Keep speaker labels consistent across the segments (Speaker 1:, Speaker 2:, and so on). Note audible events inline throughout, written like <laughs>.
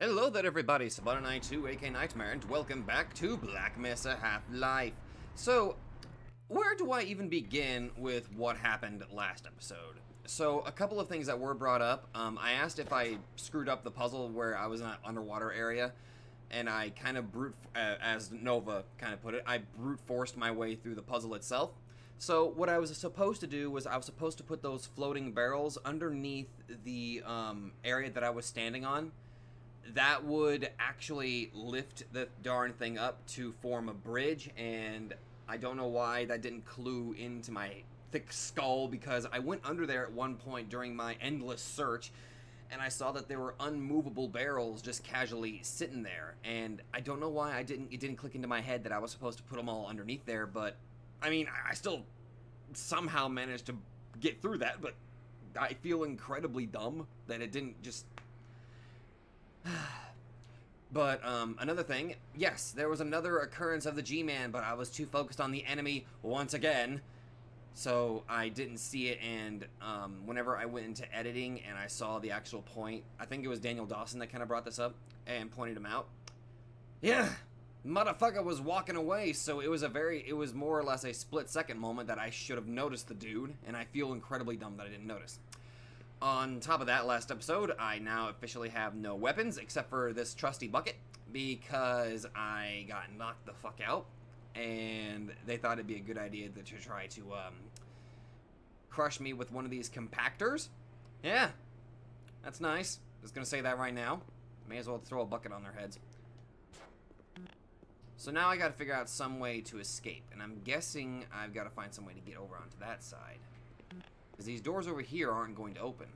Speaker 1: Hello there everybody, Sobata92 AK Knightmare and welcome back to Black Mesa Half-Life. So, where do I even begin with what happened last episode? So, a couple of things that were brought up. Um, I asked if I screwed up the puzzle where I was in that underwater area, and I kind of brute, uh, as Nova kind of put it, I brute forced my way through the puzzle itself. So what I was supposed to do was I was supposed to put those floating barrels underneath the um, area that I was standing on, that would actually lift the darn thing up to form a bridge and I don't know why that didn't clue into my thick skull because I went under there at one point during my endless search and I saw that there were unmovable barrels just casually sitting there and I don't know why I didn't it didn't click into my head that I was supposed to put them all underneath there but I mean I still somehow managed to get through that but I feel incredibly dumb that it didn't just <sighs> but um, another thing, yes, there was another occurrence of the G-Man, but I was too focused on the enemy once again, so I didn't see it. And um, whenever I went into editing and I saw the actual point, I think it was Daniel Dawson that kind of brought this up and pointed him out. Yeah, motherfucker was walking away, so it was a very, it was more or less a split second moment that I should have noticed the dude, and I feel incredibly dumb that I didn't notice. On top of that, last episode, I now officially have no weapons except for this trusty bucket because I got knocked the fuck out and they thought it'd be a good idea to try to um, crush me with one of these compactors. Yeah, that's nice. Just gonna say that right now. May as well throw a bucket on their heads. So now I gotta figure out some way to escape, and I'm guessing I've gotta find some way to get over onto that side. Because these doors over here aren't going to open.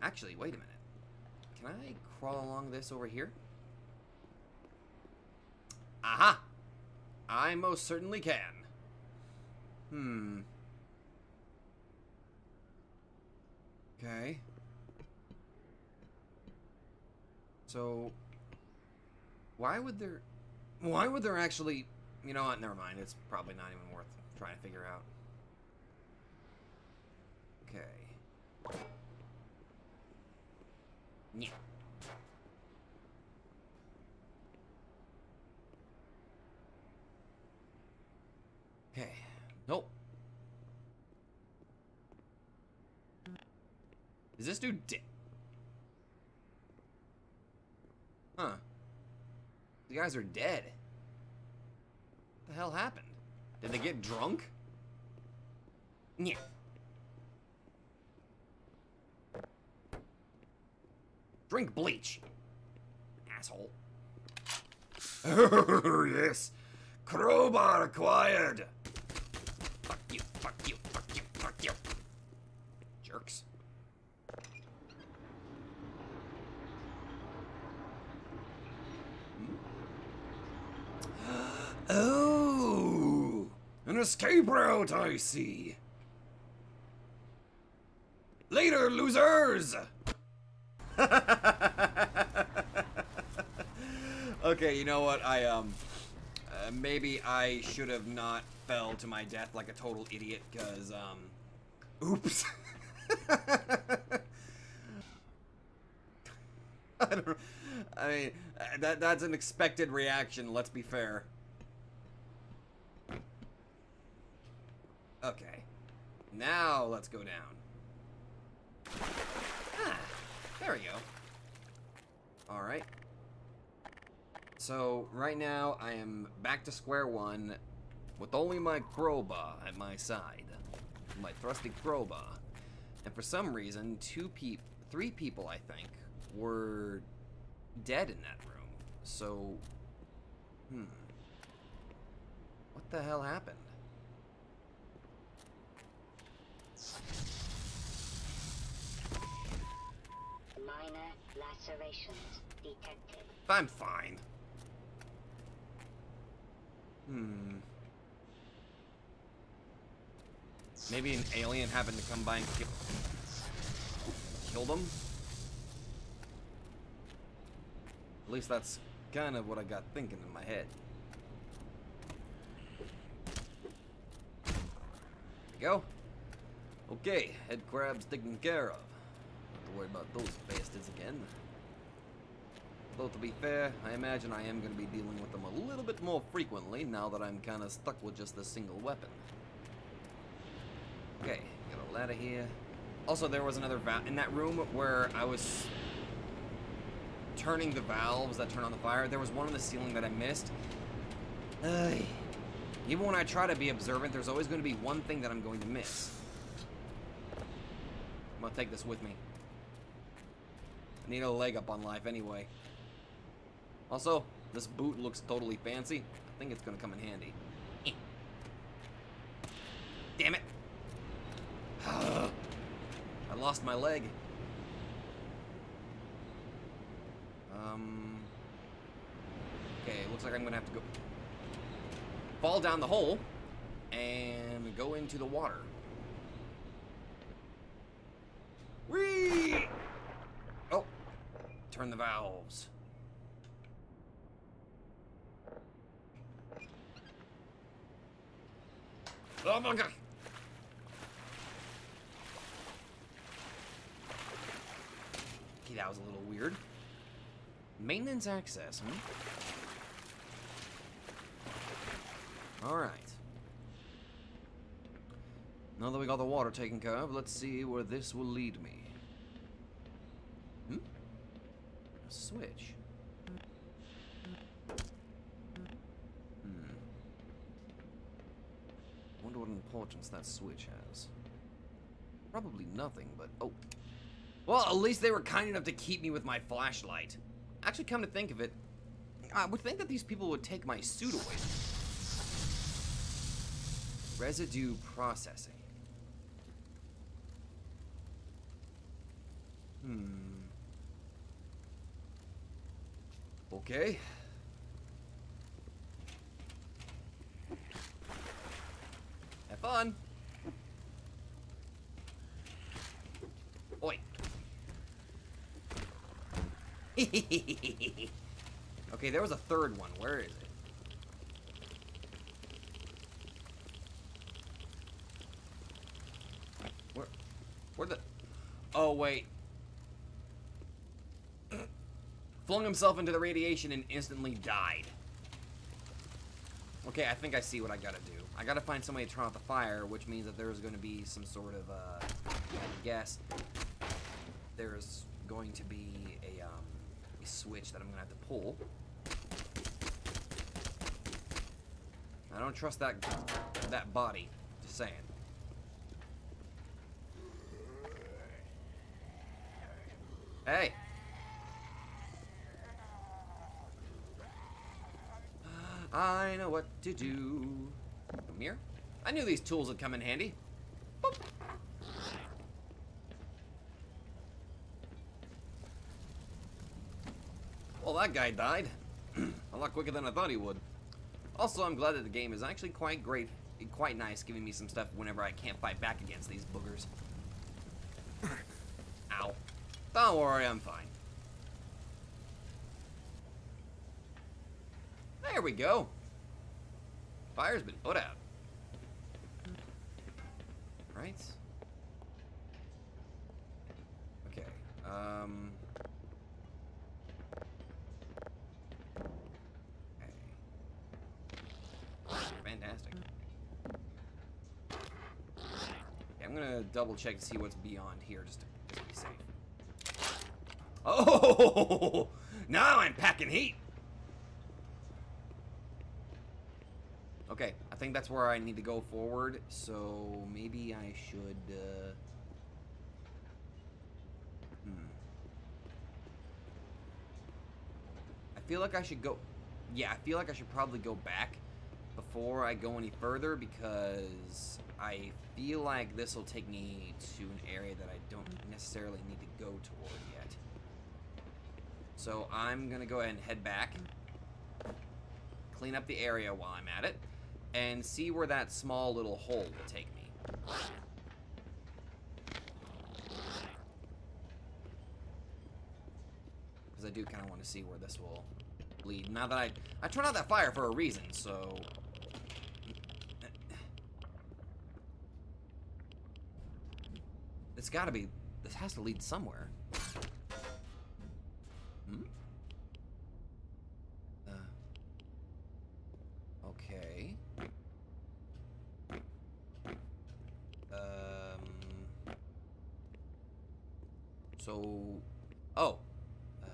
Speaker 1: Actually, wait a minute. Can I crawl along this over here? Aha! I most certainly can. Hmm. Okay. So, why would there... Why would there actually... You know what, never mind. It's probably not even worth trying to figure out. Okay. Yeah. Okay. Nope. Is this dude dead? Huh. The guys are dead. What the hell happened? Did they get drunk? Yeah. Drink bleach. Asshole. <laughs> yes. Crowbar acquired. Fuck you, fuck you, fuck you, fuck you. Jerks. Hmm? <gasps> Oh! An escape route, I see. Later, losers! <laughs> okay, you know what? I, um, uh, maybe I should have not fell to my death like a total idiot, because, um, oops. <laughs> I I mean, that, that's an expected reaction, let's be fair. Okay. Now, let's go down. There we go. Alright. So, right now, I am back to square one with only my crowbar at my side. My thrusty crowbar. And for some reason, two peop three people, I think, were dead in that room. So, hmm. What the hell happened?
Speaker 2: Minor lacerations detected.
Speaker 1: I'm fine. Hmm. Maybe an alien happened to come by and kill, kill them? At least that's kind of what I got thinking in my head. There we go. Okay, head crab's taken care of. Worry about those bastards again. Though to be fair, I imagine I am going to be dealing with them a little bit more frequently now that I'm kind of stuck with just this single weapon. Okay, got a ladder here. Also, there was another valve in that room where I was turning the valves that turn on the fire. There was one on the ceiling that I missed. Ugh. Even when I try to be observant, there's always going to be one thing that I'm going to miss. I'm going to take this with me. I need a leg up on life anyway. Also, this boot looks totally fancy. I think it's to come in handy. <laughs> Damn it. <sighs> I lost my leg. Um. Okay, looks like I'm to have to go fall down the hole and go into the water. Whee! Turn the valves. Oh my god! Okay, that was a little weird. Maintenance access, hmm? Alright. Now that we got the water taken care of, let's see where this will lead me. Hmm? A switch. Hmm. Wonder what importance that switch has. Probably nothing, but... Oh. Well, at least they were kind enough to keep me with my flashlight. Actually, come to think of it, I would think that these people would take my suit away. Residue processing. Hmm. Okay. Have fun. Oi. <laughs> okay, there was a third one. Where is it? Where? Where the? Oh wait. Flung himself into the radiation and instantly died. Okay, I think I see what I gotta do. I gotta find somebody to turn off the fire, which means that there's gonna be some sort of, uh, I guess, there's going to be a, um, a switch that I'm gonna have to pull. I don't trust that, that body, just saying. Hey! To do. Come here. I knew these tools would come in handy. Boop. Well, that guy died. <clears throat> a lot quicker than I thought he would. Also, I'm glad that the game is actually quite great, quite nice, giving me some stuff whenever I can't fight back against these boogers. <coughs> Ow. Don't worry, I'm fine. There we go. Fire's been put out. Right? Okay. Um. Okay. Fantastic. Okay, I'm gonna double check to see what's beyond here just to, just to be safe. Oh! <laughs> Now I'm packing heat! Okay, I think that's where I need to go forward, so maybe I should, uh... Hmm. I feel like I should go... Yeah, I feel like I should probably go back before I go any further, because I feel like this will take me to an area that I don't necessarily need to go toward yet. So I'm gonna go ahead and head back, clean up the area while I'm at it, and see where that small little hole will take me. Because I do kind of want to see where this will lead. Now that I... I turned out that fire for a reason, so... It's gotta be... This has to lead somewhere. Hmm? So, oh, uh,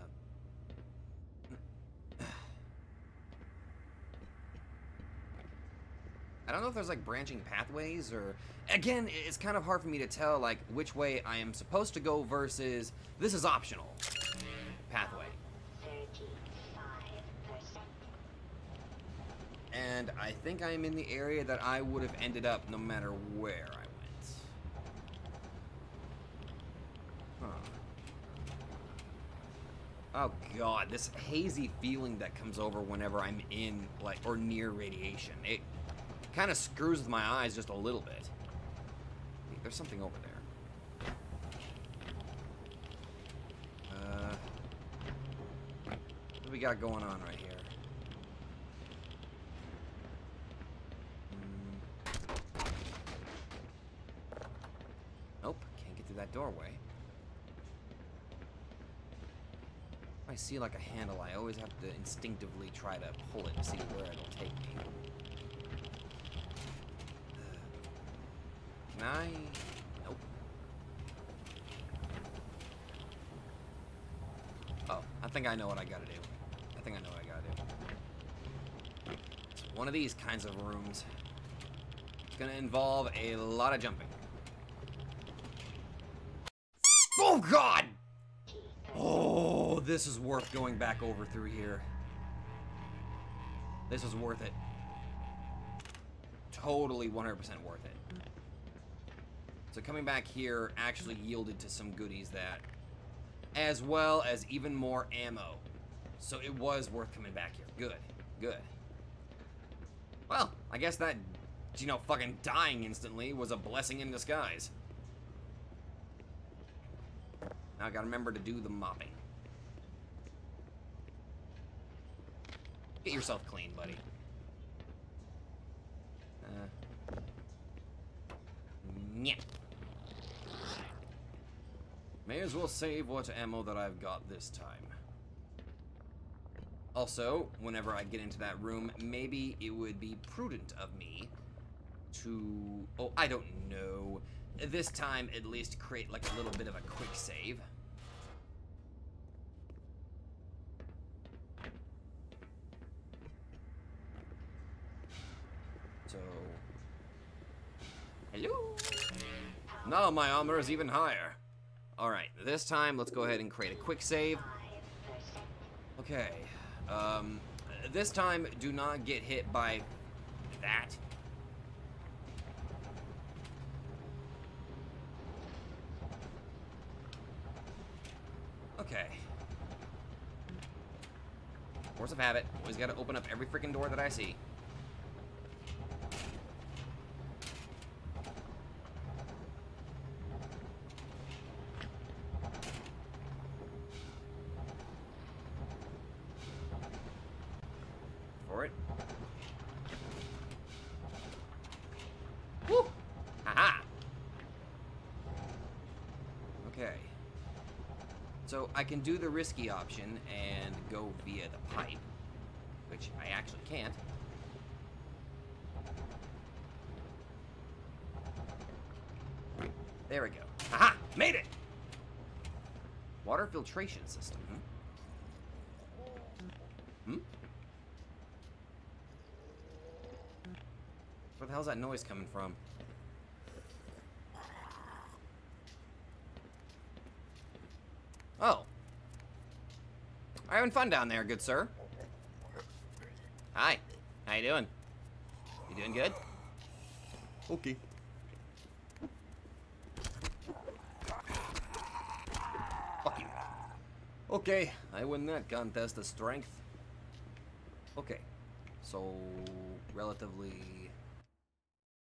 Speaker 1: I don't know if there's like branching pathways or again, it's kind of hard for me to tell like which way I am supposed to go versus this is optional pathway. And I think I am in the area that I would have ended up no matter where I went. Huh. Oh god, this hazy feeling that comes over whenever I'm in, like, or near radiation. It kind of screws with my eyes just a little bit. There's something over there. Uh, what do we got going on right here? Mm. Nope, can't get through that doorway. I see like a handle, I always have to instinctively try to pull it to see where it'll take me. Can I? Nope. Oh, I think I know what I gotta do. I think I know what I gotta do. It's one of these kinds of rooms. It's gonna involve a lot of jumping. Oh god! Oh, this is worth going back over through here. This was worth it. Totally 100% worth it. Coming back here actually yielded to some goodies that, as well as even more ammo. So it was worth coming back here. Good, good. Well, I guess that, you know, fucking dying instantly was a blessing in disguise. Now I gotta remember to do the mopping. Get yourself clean, buddy. Uh, yeah. May as well save what ammo that I've got this time. Also, whenever I get into that room, maybe it would be prudent of me to... Oh, I don't know. This time, at least create like a little bit of a quick save. So... Hello? Now my armor is even higher. Alright, this time let's go ahead and create a quick save. Okay. Um, this time, do not get hit by that. Okay. Force of habit. Always got to open up every freaking door that I see. for it. Woo! Haha! Okay. So I can do the risky option and go via the pipe, which I actually can't. There we go. Aha! Made it! Water filtration system. Hmm? Hmm? Where the hell's that noise coming from? Oh. Are having fun down there, good sir? Hi. How you doing? You doing good? Okay. Fuck you. Okay, I win that contest of strength. Okay. So, relatively...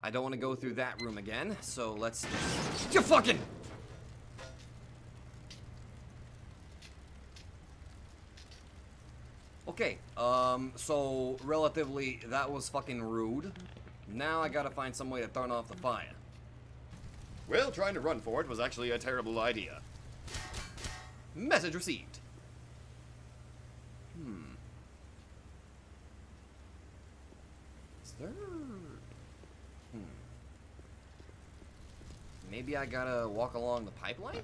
Speaker 1: I don't want to go through that room again, so let's... You fucking... Okay, um, so relatively, that was fucking rude. Now I gotta find some way to turn off the fire. Well, trying to run for it was actually a terrible idea. Message received. Hmm. Is there... Hmm. Maybe I gotta walk along the pipeline?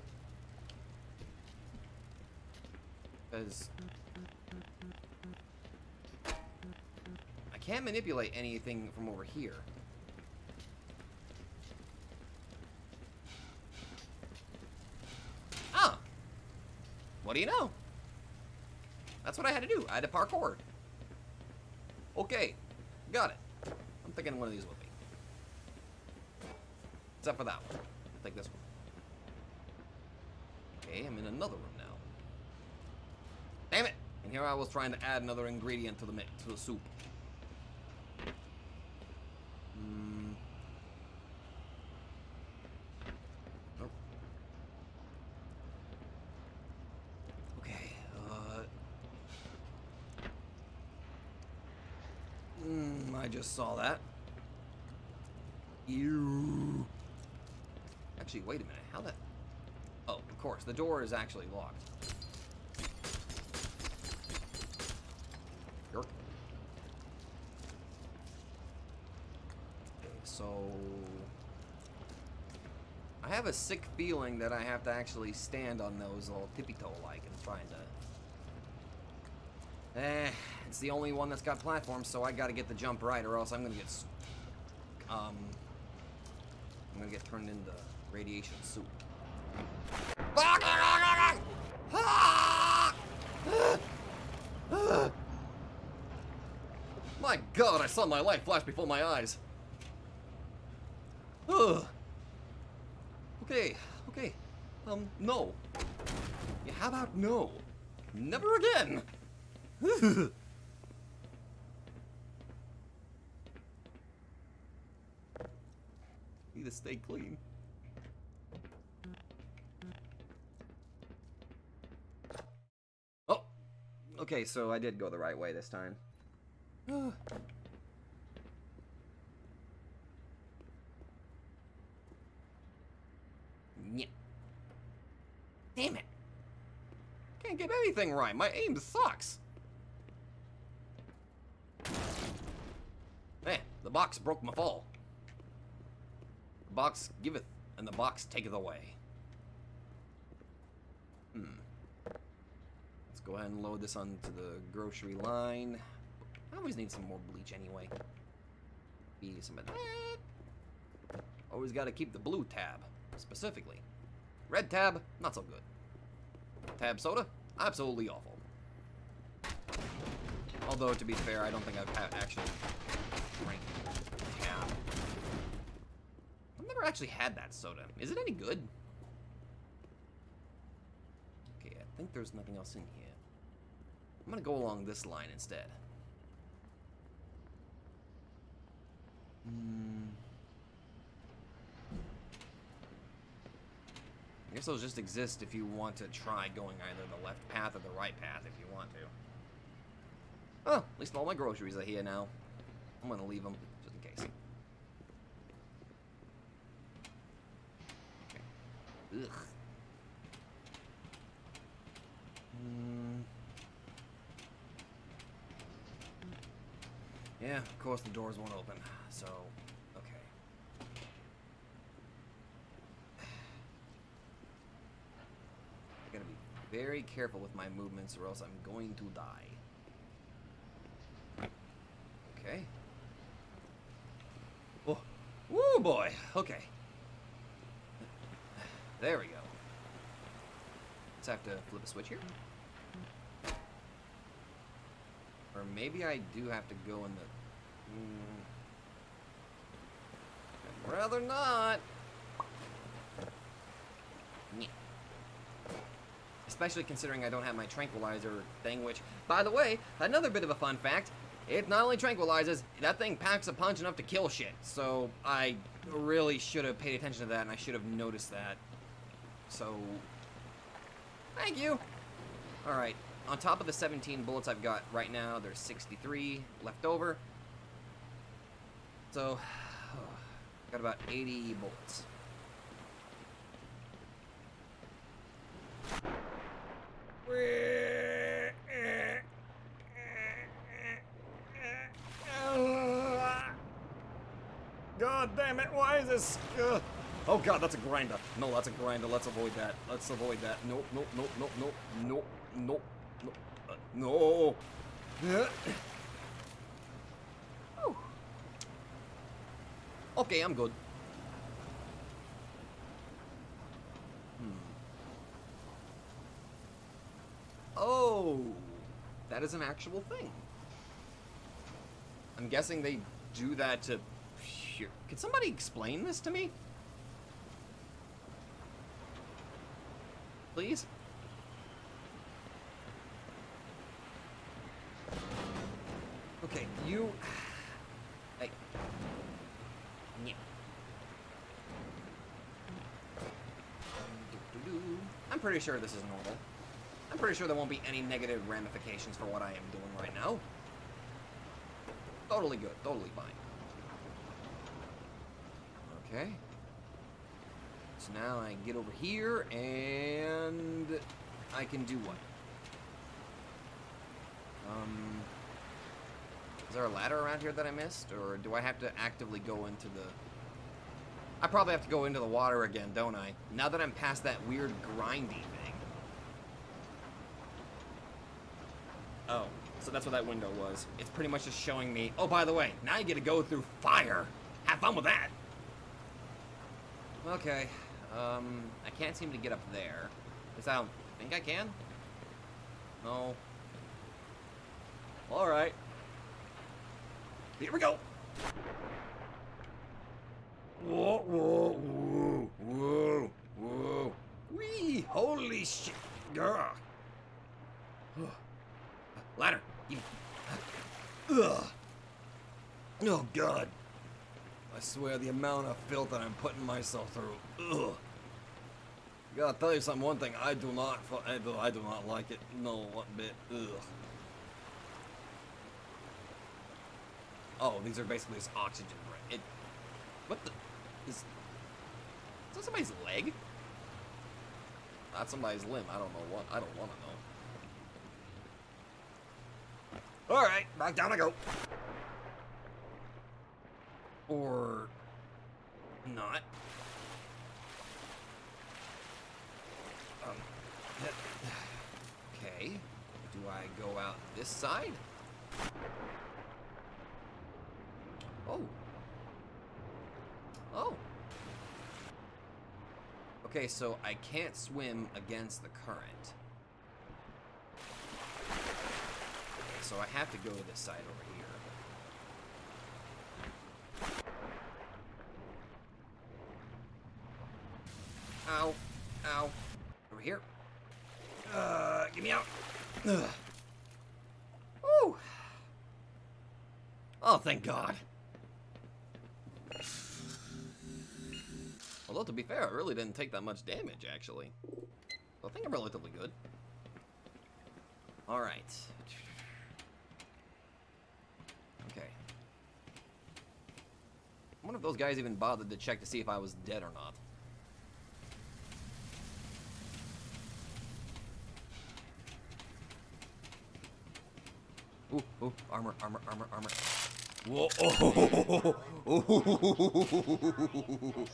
Speaker 1: Because... I can't manipulate anything from over here. Ah! What do you know? That's what I had to do. I had to parkour. Okay. Got it. I'm thinking one of these will be. Except for that one. I'll take this one. Okay, I'm in another room now. Damn it! And here I was trying to add another ingredient to the to the soup. Hmm. Nope. Okay. Uh. Mm, I just saw that. Ew. Actually, wait a minute. How that? Oh, of course. The door is actually locked. Okay, so... I have a sick feeling that I have to actually stand on those little tippy-toe-like and trying to... Eh, it's the only one that's got platforms, so I gotta get the jump right, or else I'm gonna get... Um... I'm gonna get turned into radiation soup. My god, I saw my life flash before my eyes. Ugh. Okay, okay. Um, no. How about no? Never again! <laughs> to stay clean. Oh! Okay, so I did go the right way this time. Yeah. Damn it! Can't get anything right. My aim sucks. Man, the box broke my fall. Box giveth, and the box taketh away. Hmm. Let's go ahead and load this onto the grocery line. I always need some more bleach anyway. Be some of that. Always got to keep the blue tab, specifically. Red tab, not so good. Tab soda, absolutely awful. Although, to be fair, I don't think I've actually drank tab. I've never actually had that soda. Is it any good? Okay, I think there's nothing else in here. I'm gonna go along this line instead. Hmm. I guess those just exist if you want to try going either the left path or the right path if you want to. Oh, at least all my groceries are here now. I'm gonna leave them just in case. Okay. Ugh. Hmm. Yeah, of course the doors won't open. So, okay. I gotta be very careful with my movements or else I'm going to die. Okay. Oh, woo boy. Okay. There we go. Let's have to flip a switch here. Or maybe I do have to go in the. Hmm. I'd rather not. Especially considering I don't have my tranquilizer thing, which, by the way, another bit of a fun fact. It not only tranquilizes, that thing packs a punch enough to kill shit. So I really should have paid attention to that, and I should have noticed that. So, thank you. All right, on top of the 17 bullets I've got right now, there's 63 left over. So, <sighs> got about 80 bullets. God damn it, why is this? Oh god, that's a grinder. No, that's a grinder. Let's avoid that. Let's avoid that. Nope, nope, nope, nope, nope, nope, nope, Uh, no. Okay, I'm good. Hmm. Oh, that is an actual thing. I'm guessing they do that to. Could somebody explain this to me? Please? Okay, you. <sighs> Hey. Yeah. I'm pretty sure this is normal. I'm pretty sure there won't be any negative ramifications for what I am doing right now. Totally good, totally fine. Okay. So now I can get over here and I can do what? Um, is there a ladder around here that I missed? Or do I have to actively go into the... I probably have to go into the water again, don't I? Now that I'm past that weird grindy thing. Oh, so that's what that window was. It's pretty much just showing me, oh, by the way, now you get to go through fire. Have fun with that. Okay, um, I can't seem to get up there. Least I don't think I can. No. Alright. Here we go. Whoa, whoa, whoa, whoa, whoa. Wee, holy shit. Gah. <sighs> Ladder. <sighs> Ugh. Oh, God. I swear the amount of filth that I'm putting myself through. Ugh. Gotta tell you something. One thing I do not. I do, I do not like it. No one bit. Ugh. Oh, these are basically just oxygen. It. What the? Is. Is that somebody's leg? Not somebody's limb. I don't know what. I don't want to know. All right, back down I go. Or not. Okay. Do I go out this side? Oh. Oh. Okay, so I can't swim against the current. Okay, so I have to go to this side over here. Ow. Ow. Over here. Uh, get me out. Woo. Oh, thank God. Although, to be fair, I really didn't take that much damage, actually. I think I'm relatively good. Alright. Okay. I wonder if those guys even bothered to check to see if I was dead or not. Ooh, ooh, armor, armor, armor, armor. Whoa! Oh, <laughs>
Speaker 2: 100%.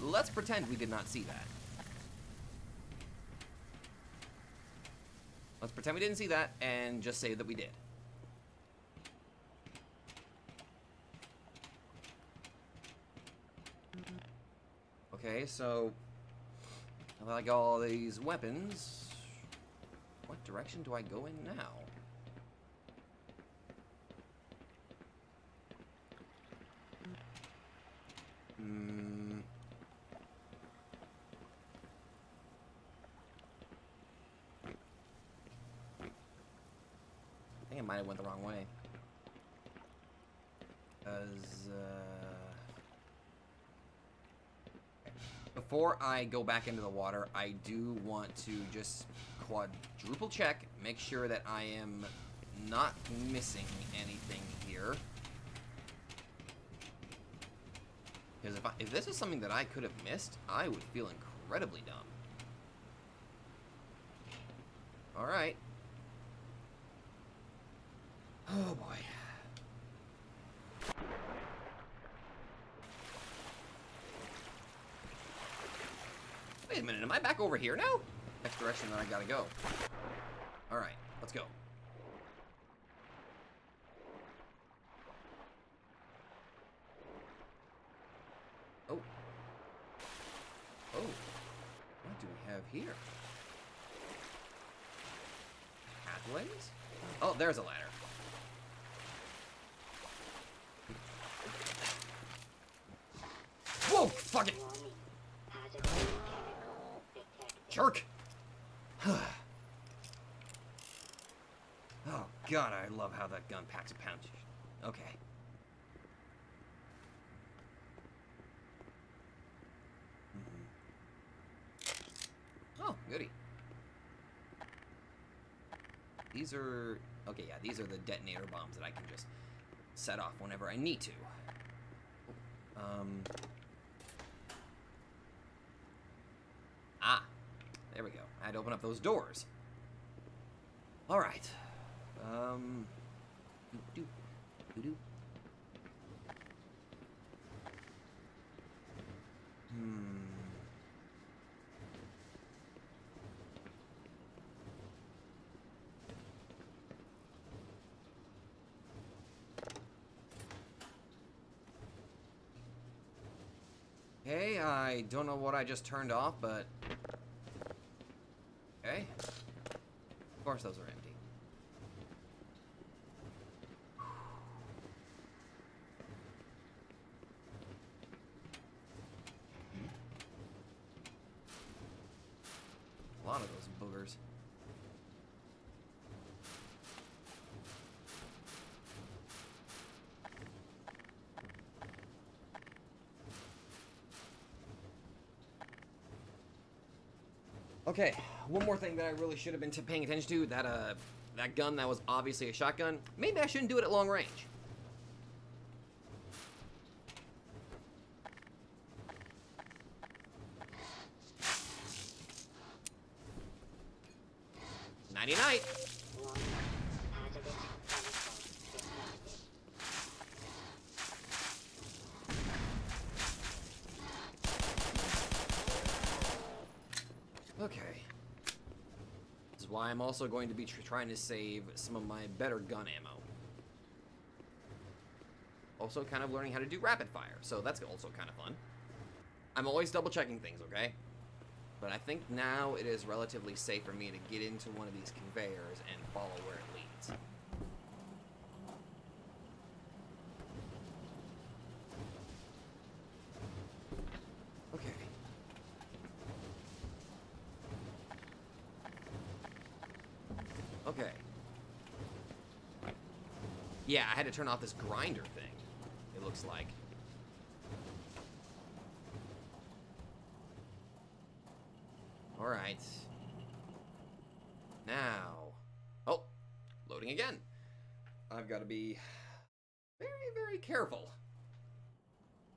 Speaker 1: Let's pretend we did not see that. Let's pretend we didn't see that and just say that we did. Okay, so I got all these weapons. What direction do I go in now? Hmm. I think I might have went the wrong way. Cause uh, before I go back into the water, I do want to just quadruple check, make sure that I am not missing anything here. Because if, if this is something that I could have missed, I would feel incredibly dumb. All right. Oh boy. Wait a minute, am I back over here now? Next direction that I gotta go. Alright, let's go. Oh. Oh. What do we have here? Pathways? Oh, there's a ladder. Whoa, fuck it! Jerk! <sighs> oh god, I love how that gun packs a punch. Okay. Mhm. Oh, goody. These are... Okay, yeah, these are the detonator bombs that I can just set off whenever I need to. Um... Ah, there we go. I had to open up those doors. All right. Um. doo-doo, doo-doo. Hmm. Okay, I don't know what I just turned off, but Okay. Of course those are empty. A lot of those boogers. Okay, one more thing that I really should have been paying attention to that uh that gun that was obviously a shotgun. Maybe I shouldn't do it at long range. Nighty night.
Speaker 2: Warning. Hazardous chemical detected.
Speaker 1: Okay. This is why I'm also going to be tr- trying to save some of my better gun ammo. Also, kind of learning how to do rapid fire, so that's also kind of fun. I'm always double checking things, okay? But I think now it is relatively safe for me to get into one of these conveyors and follow where it leads. Okay. Okay. Yeah, I had to turn off this grinder thing. It looks like. All right. Now. Oh, loading again. I've got to be very, very careful.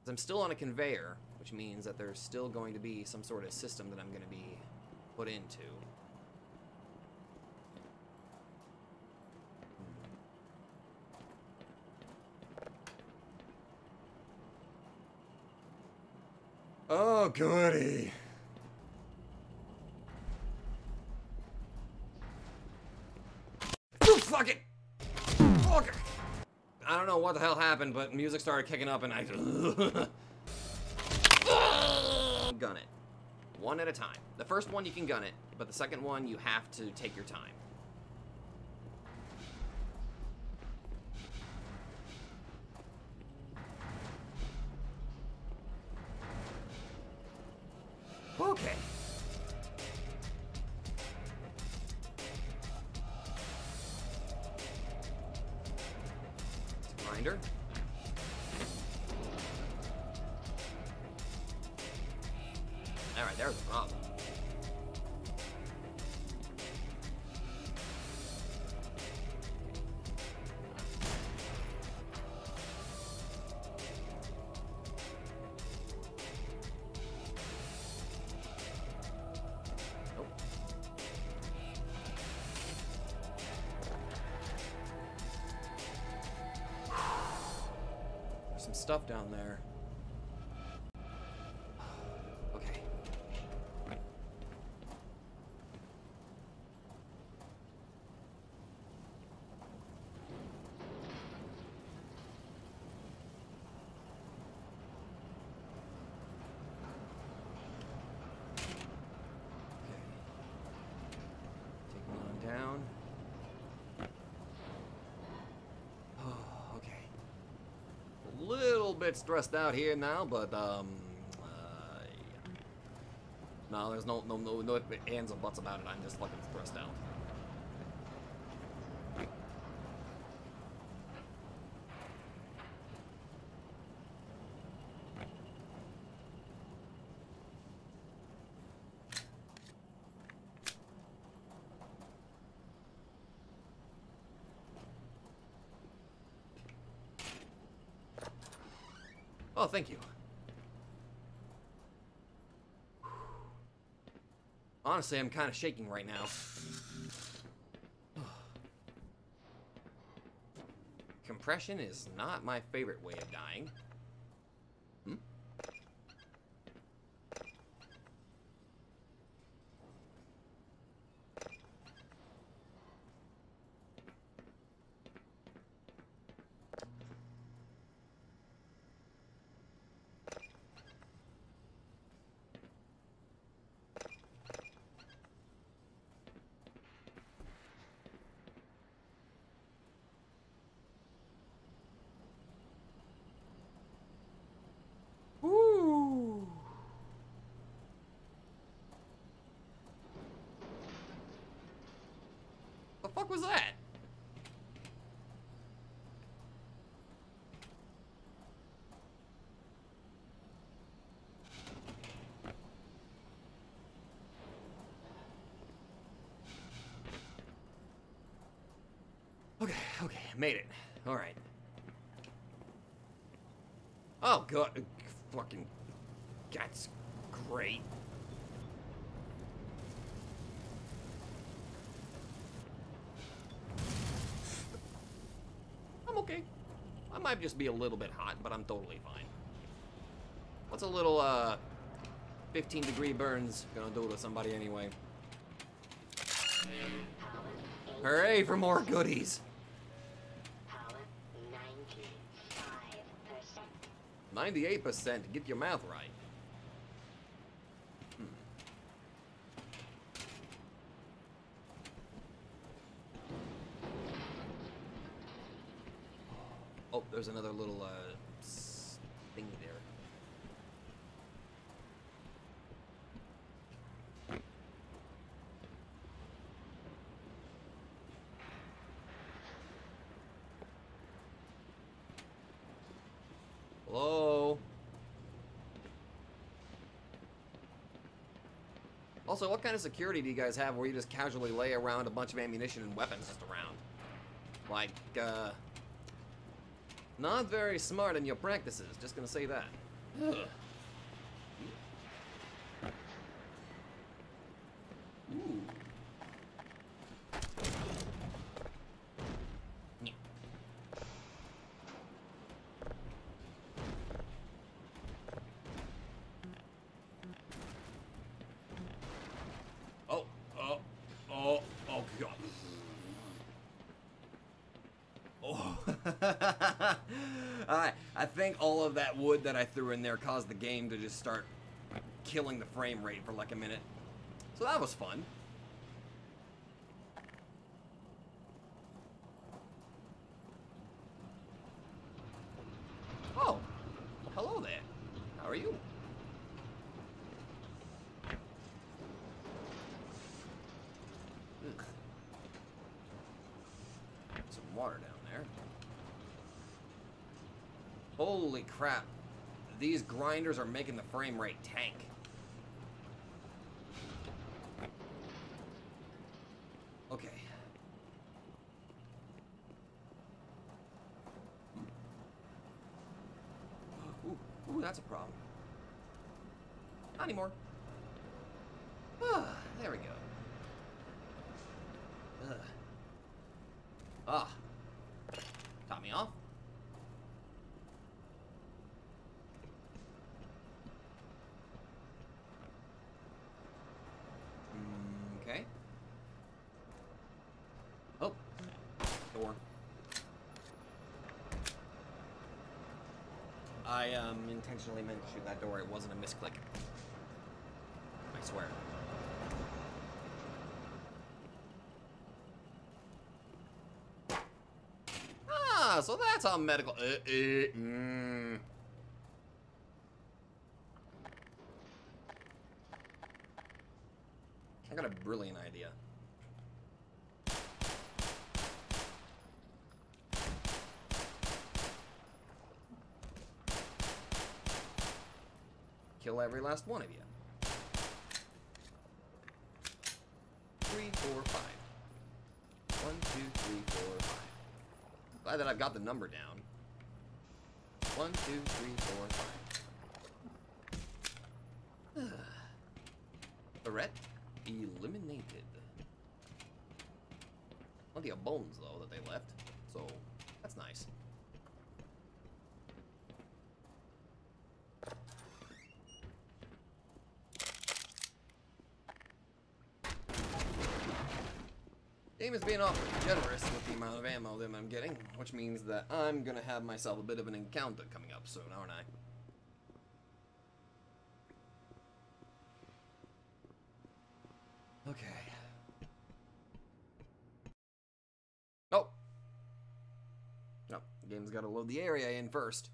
Speaker 1: I'm still on a conveyor, which means that there's still going to be some sort of system that I'm going to be put into. Oh, goody. Fuck it! Fuck it! I don't know what the hell happened, but music started kicking up and I. <laughs> gun it. One at a time. The first one you can gun it, but the second one you have to take your time. Bit stressed out here now, but um, uh, yeah. no, there's no no no no ands or buts about it. I'm just fucking stressed out. Thank you. Honestly, I'm kind of shaking right now. <sighs> Compression is not my favorite way of dying. Hmm? Woo! The fuck was that? Okay, okay, made it. All right. Oh god, fucking, that's great. I'm okay. I might just be a little bit hot, but I'm totally fine. What's a little, uh, 15 degree burns gonna do to somebody anyway? Hooray for more goodies!
Speaker 2: Power 95%.
Speaker 1: 98%, get your mouth right. Hmm. There's another little, uh, thingy there. Hello? Also, what kind of security do you guys have where you just casually lay around a bunch of ammunition and weapons just around? Like, uh... Not very smart in your practices, just gonna say that. Ooh. Yeah. Oh, oh, oh, oh god. Oh. I think all of that wood that I threw in there caused the game to just start killing the frame rate for like a minute. So that was fun. Oh, hello there. How are you? Ugh. Some water down there. Holy crap. These grinders are making the frame rate tank. Okay. Ooh, ooh, that's a problem. Not anymore. Ah, there we go. Ugh. Ah. Top me off. for. I um, intentionally meant to shoot that door. It wasn't a misclick. I swear. Ah, so that's how medical. Uh, uh, mm. I got a brilliant idea. Kill every last one of you. Three, four, five. One, two, three, four, five. Glad that I've got the number down. One, two, three, four, five. <sighs> Threat eliminated. Plenty of bones, though, that they left. So, that's nice. Game is being awfully generous with the amount of ammo that I'm getting, which means that I'm gonna have myself a bit of an encounter coming up soon, aren't I? Okay. Oh! No, game's gotta load the area in first.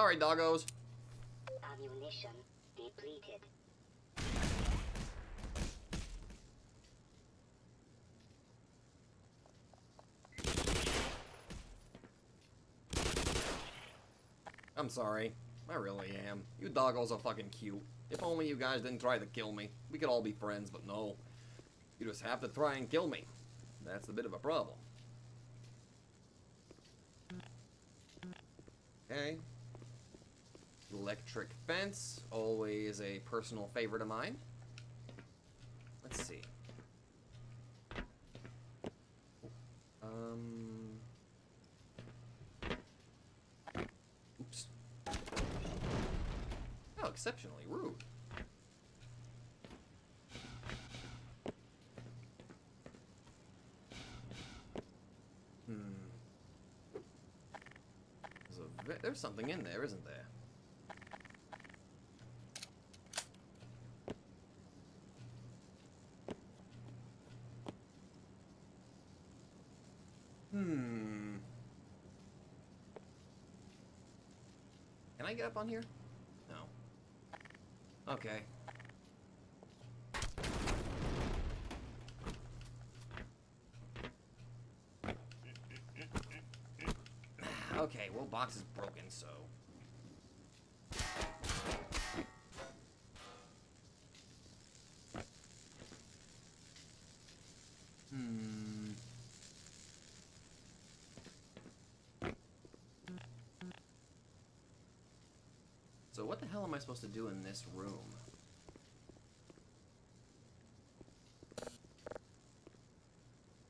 Speaker 1: Sorry, doggos.
Speaker 2: Ammunition depleted.
Speaker 1: I'm sorry. I really am. You doggos are fucking cute. If only you guys didn't try to kill me. We could all be friends, but no. You just have to try and kill me. That's a bit of a problem. Okay. Electric fence, always a personal favorite of mine. Let's see. Um. Oops. Oh, exceptionally rude. Hmm. There's, there's something in there, isn't there? Hmm. Can I get up on here? No. Okay. <sighs> Okay, well, box is broken, so. I supposed to do in this room?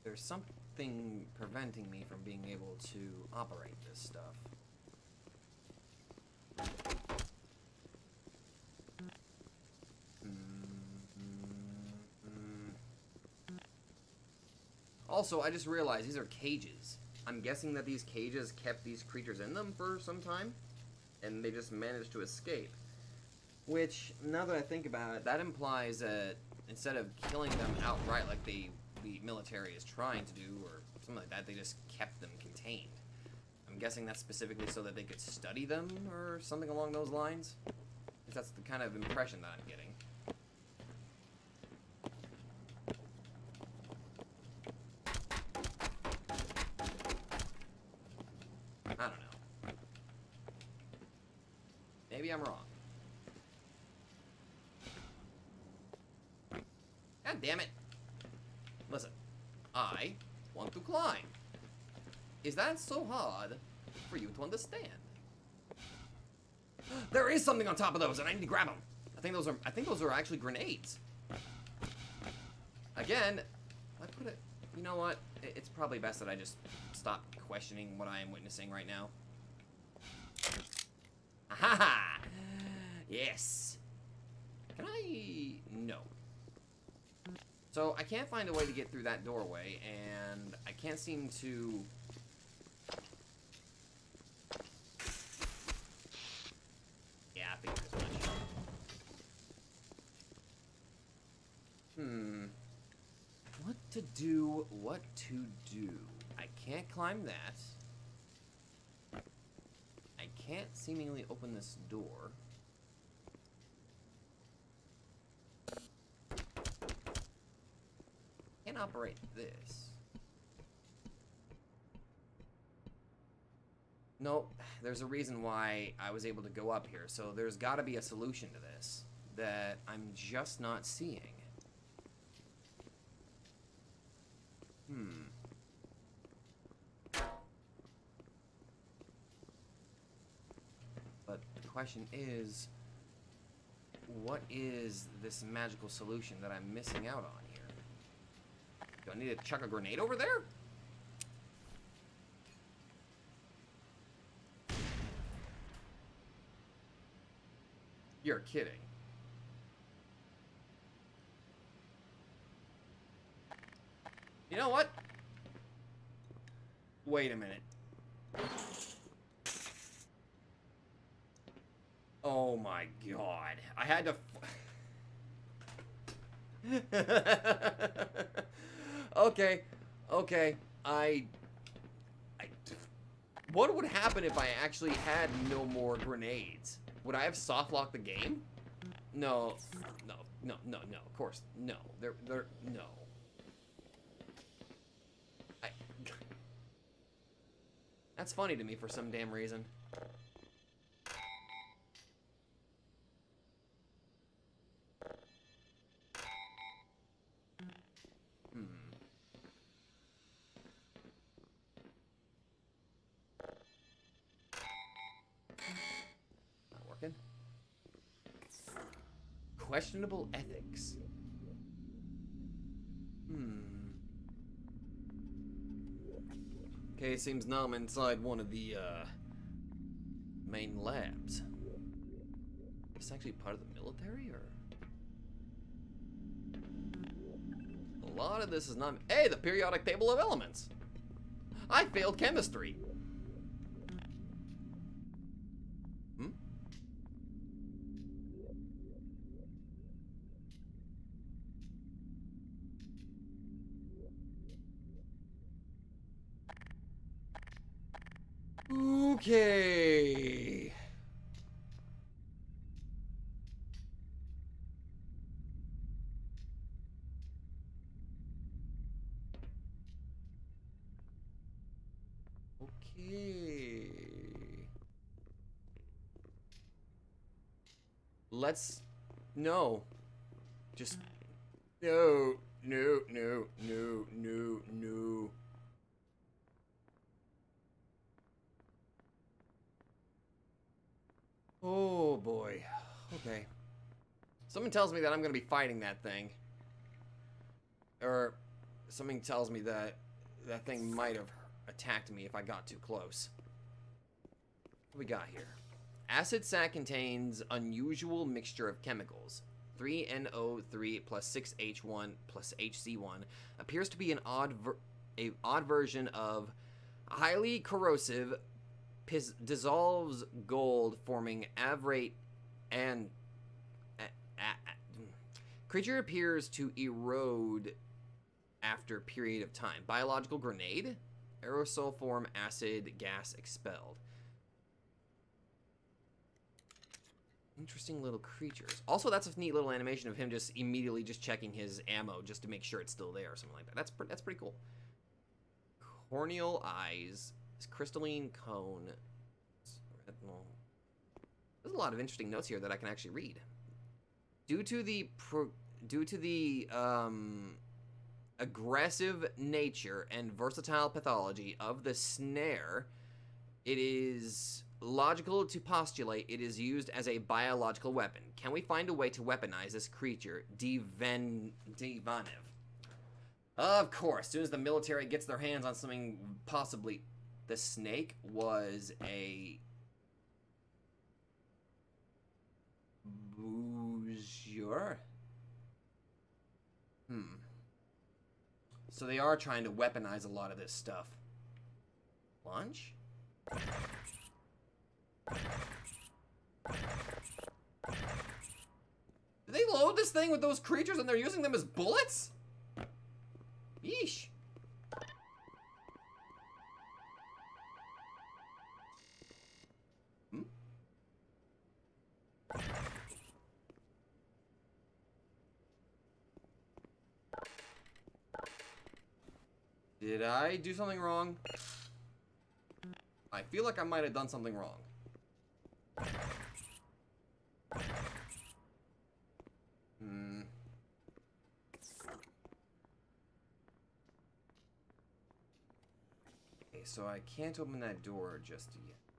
Speaker 1: There's something preventing me from being able to operate this stuff. Also, I just realized these are cages. I'm guessing that these cages kept these creatures in them for some time, and they just managed to escape. Which, now that I think about it, that implies that instead of killing them outright like the, military is trying to do, or something like that, they just kept them contained. I'm guessing that's specifically so that they could study them, or something along those lines. Because that's the kind of impression that I'm getting. I don't know. Maybe I'm wrong. God damn it. Listen, I want to climb. Is that so hard for you to understand? There is something on top of those, and I need to grab them. I think those are. I think those are actually grenades. Again, I put it. You know what? It's probably best that I just stop questioning what I am witnessing right now. Aha! Yes. Can I? No. So I can't find a way to get through that doorway, and I can't seem to. Yeah, I figured as much. Hmm. What to do? What to do? I can't climb that. I can't seemingly open this door. Can't operate this. Nope, there's a reason why I was able to go up here, so there's got to be a solution to this that I'm just not seeing. Hmm. But the question is, what is this magical solution that I'm missing out on here? Do I need to chuck a grenade over there? You're kidding. You know what? Wait a minute. Oh my god. I had to. <laughs> okay. Okay. I. I. What would happen if I actually had no more grenades? Would I have soft locked the game? No. No. No. No. No. Of course. No. There. There. No. I. That's funny to me for some damn reason. Hmm. Not working. Questionable ethics. Hmm. Okay, seems now I'm inside one of the uh, main labs. Is this actually part of the military, or? A lot of this is not. Hey, the periodic table of elements. I failed chemistry. Okay. Okay. Let's no. Just no, no, no, no, no, no. Oh boy. Okay. Something tells me that I'm going to be fighting that thing. Or something tells me that that thing might have attacked me if I got too close. What we got here? Acid sac contains unusual mixture of chemicals. 3NO3 plus 6H1 plus HC1 appears to be an odd a odd version of highly corrosive dissolves gold forming avrate and a- a- creature appears to erode after period of time. Biological grenade aerosol form acid gas expelled. Interesting little creatures. Also that's a neat little animation of him just immediately just checking his ammo just to make sure it's still there or something like that. That's pre- that's pretty cool. Corneal eyes crystalline cone there's a lot of interesting notes here that I can actually read. Due to the pro- due to the um, aggressive nature and versatile pathology of the snark, it is logical to postulate it is used as a biological weapon. Can we find a way to weaponize this creature, Divan Divanev? Of course, as soon as the military gets their hands on something possibly the snake was a Bourgeois? Hmm. So they are trying to weaponize a lot of this stuff. Lunch? Did they load this thing with those creatures and they're using them as bullets? Yeesh. Hmm? Did I do something wrong? I feel like I might have done something wrong. Hmm. Okay, so I can't open that door just yet.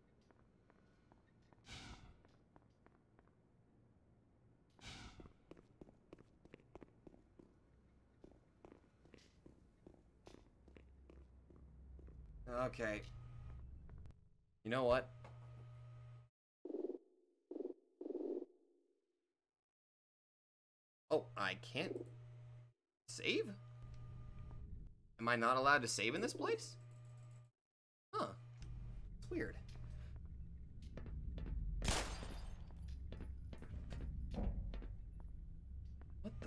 Speaker 1: Okay. You know what? Oh, I can't save? Am I not allowed to save in this place? Huh. It's weird. What the?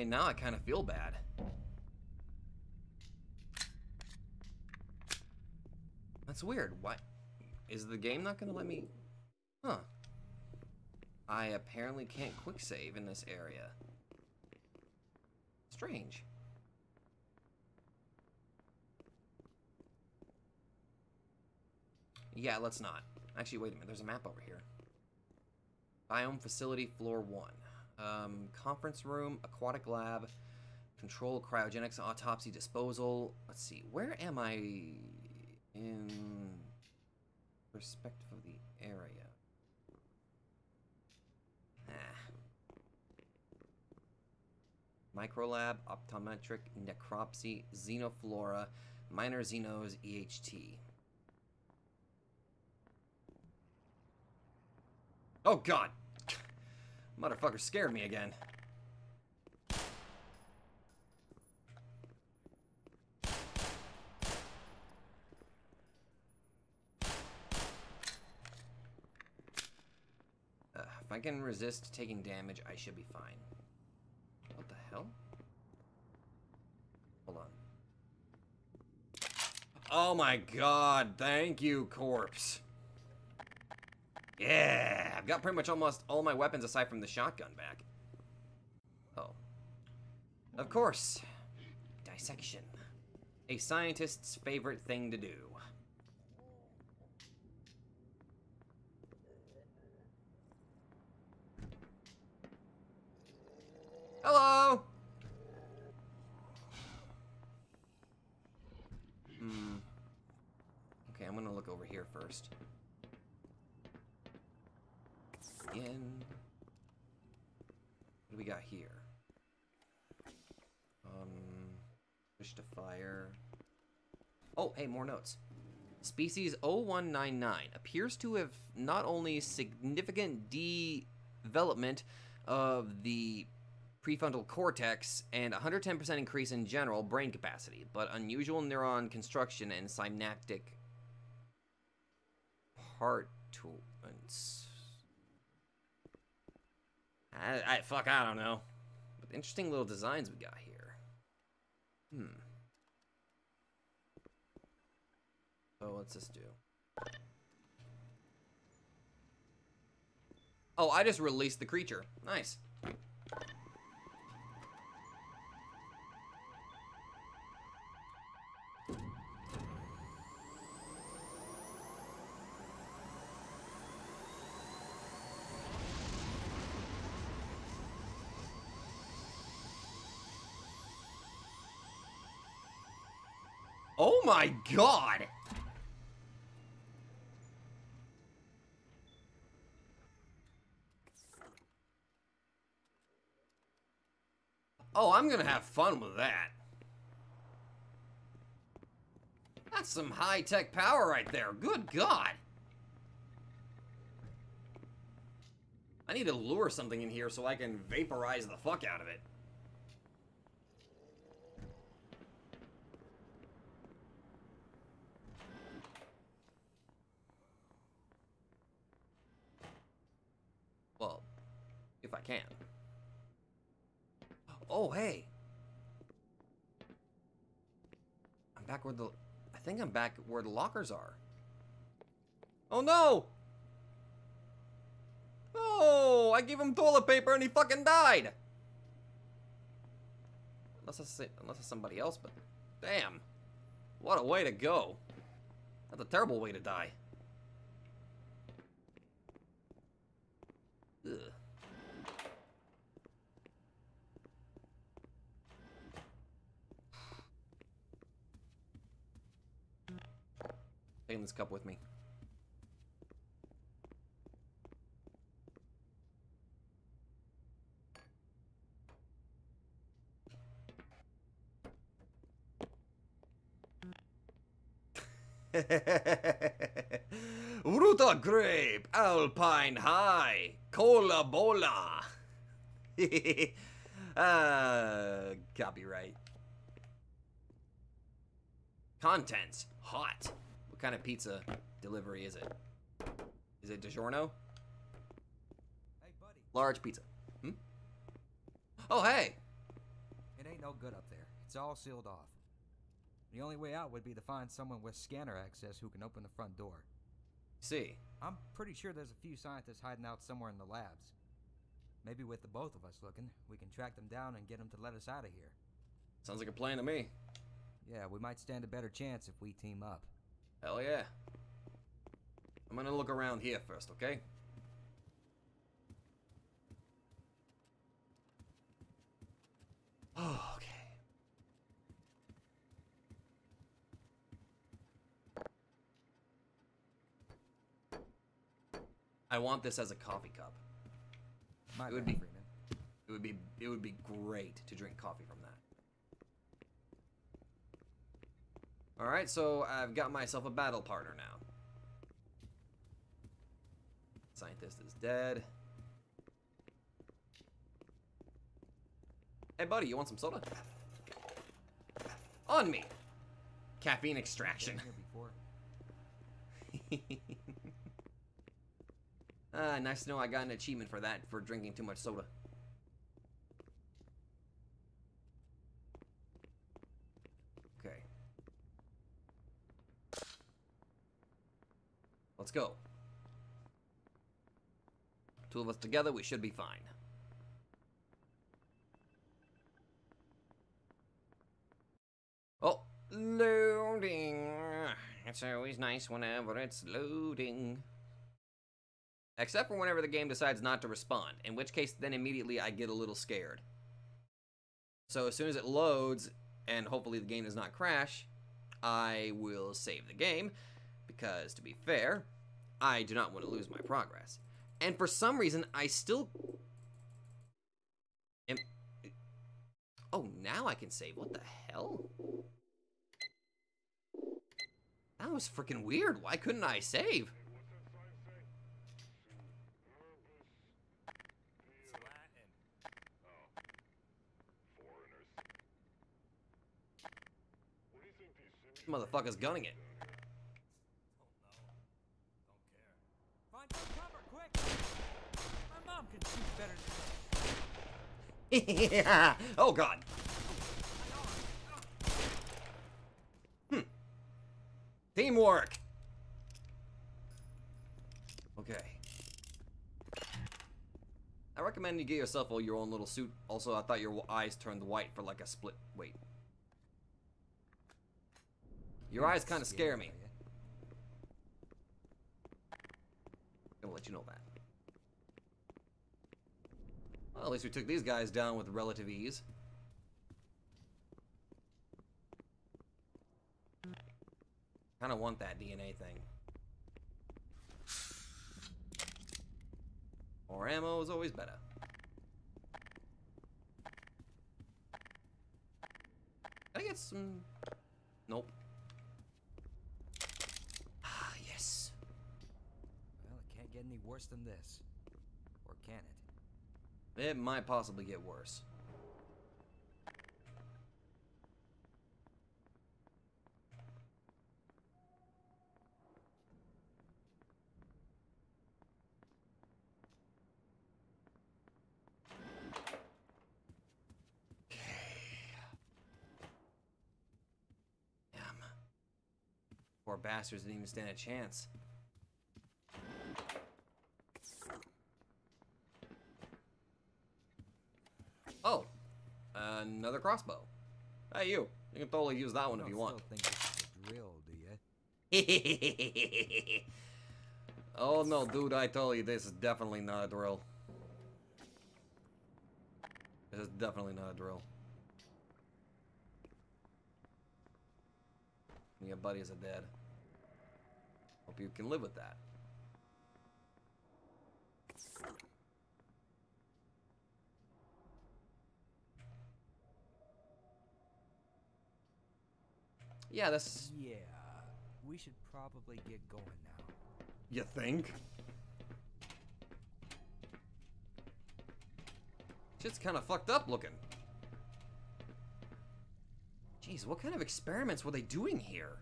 Speaker 1: Okay, now I kind of feel bad. That's weird. What? Is the game not gonna let me... Huh. I apparently can't quick save in this area. Strange. Yeah, let's not. Actually, wait a minute. There's a map over here. Biome facility, floor one. Um, conference room, aquatic lab, control, cryogenics, autopsy, disposal. Let's see. Where am I in perspective of the area? Ah. Microlab, optometric, necropsy, xenoflora, minor xenos, EHT. Oh god! Motherfucker scared me again. Uh, if I can resist taking damage, I should be fine. What the hell? Hold on. Oh my god, thank you, corpse. Yeah, I've got pretty much almost all my weapons aside from the shotgun back. Oh. Of course. Dissection. A scientist's favorite thing to do. Hello! Hmm. Okay, I'm gonna look over here first. Again. What do we got here? Um, push to fire. Oh, hey, more notes. Species 0199 appears to have not only significant development of the prefrontal cortex and 110% increase in general brain capacity, but unusual neuron construction and synaptic particles. I, I fuck, I don't know. But interesting little designs we got here. Hmm. So what's this do? Oh, I just released the creature. Nice. Oh my god! Oh, I'm gonna have fun with that. That's some high-tech power right there. Good God. I need to lure something in here so I can vaporize the fuck out of it. Well, if I can. Oh, hey. I'm back where the... I think I'm back where the lockers are. Oh, no! Oh, I gave him toilet paper and he fucking died. Unless it's, unless it's somebody else, but damn. What a way to go. That's a terrible way to die. Ugh. Taking this cup with me. <laughs> Ruta grape, alpine high, cola bola. uh, <laughs> copyright. Contents, hot. What kind of pizza delivery is it? Is it DiGiorno?
Speaker 3: Hey, buddy.
Speaker 1: Large pizza. Hmm? Oh, hey!
Speaker 3: It ain't no good up there. It's all sealed off. The only way out would be to find someone with scanner access who can open the front door.
Speaker 1: See.
Speaker 3: I'm pretty sure there's a few scientists hiding out somewhere in the labs. Maybe with the both of us looking, we can track them down and get them to let us out of here.
Speaker 1: Sounds like a plan to me.
Speaker 3: Yeah, we might stand a better chance if we team up.
Speaker 1: Hell yeah. I'm gonna look around here first, okay? Oh, <sighs> okay. I want this as a coffee cup.
Speaker 3: My
Speaker 1: It would
Speaker 3: bad,
Speaker 1: be-
Speaker 3: Freeman.
Speaker 1: It would be it would be great to drink coffee from that. All right, so I've got myself a battle partner now. Scientist is dead. Hey, buddy, you want some soda? On me. Caffeine extraction.
Speaker 3: Been here before. <laughs>
Speaker 1: Ah, nice to know I got an achievement for that for drinking too much soda. Okay. Let's go. Two of us together, we should be fine. Oh, loading. It's always nice whenever it's loading. Except for whenever the game decides not to respond, in which case then immediately I get a little scared. So as soon as it loads, and hopefully the game does not crash, I will save the game, because to be fair, I do not want to lose my progress. And for some reason, I still... Am... Oh, now I can save. What the hell? That was freaking weird. Why couldn't I save? Motherfucker's gunning it.
Speaker 3: Find some cover, quick! My mom can shoot better than
Speaker 1: yeah. Oh god. Hmm. Teamwork. Okay. I recommend you get yourself your own little suit. Also, I thought your eyes turned white for like a split. Wait. Your eyes kind of scare me. Gonna let you know that. Well, at least we took these guys down with relative ease. Kind of want that DNA thing. More ammo is always better. Can I get some... Nope. Ah, yes.
Speaker 3: Well, it can't get any worse than this. Or can it?
Speaker 1: It might possibly get worse. Bastards didn't even stand a chance. Oh, another crossbow. Hey, you. You can totally use that one if you want.
Speaker 3: think this is a drill, do you? <laughs>
Speaker 1: oh no, dude, I told you this is definitely not a drill. This is definitely not a drill. Your buddies are dead. Hope you can live with that. Yeah, that's.
Speaker 3: Yeah, we should probably get going now.
Speaker 1: You think? Shit's kind of fucked up looking. Jeez, what kind of experiments were they doing here?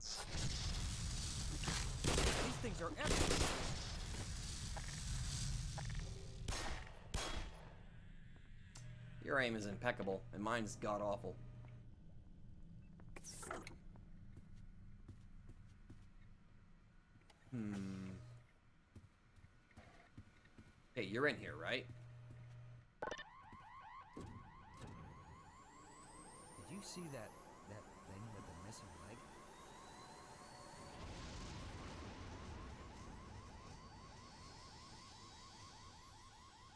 Speaker 3: These things are everywhere.
Speaker 1: Your aim is impeccable, and mine's god awful. Hmm. Hey, you're in here, right?
Speaker 3: Did you see that that thing with the missing leg?